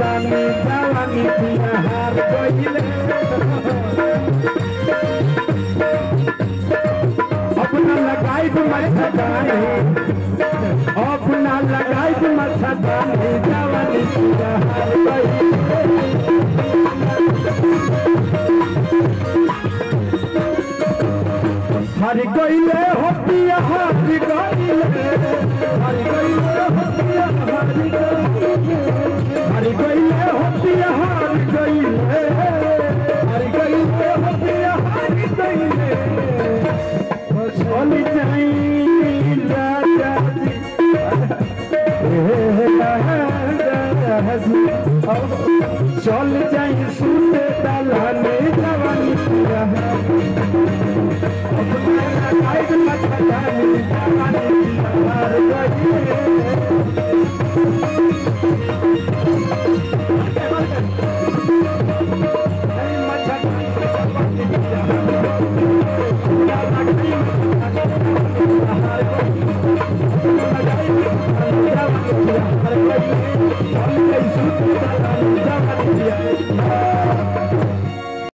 मच्छदानी जवानी पिया हार कोइले। अपना लगाई मच्छदानी अपना लगाई मच्छदानी जवानी पिया हार कोइले। हर कोइले हो पिया हर कोइले। चल जाई सूते दलाने जवानी। पूरा अपना लगाई मछली जवानी मार गई पूजा करण जी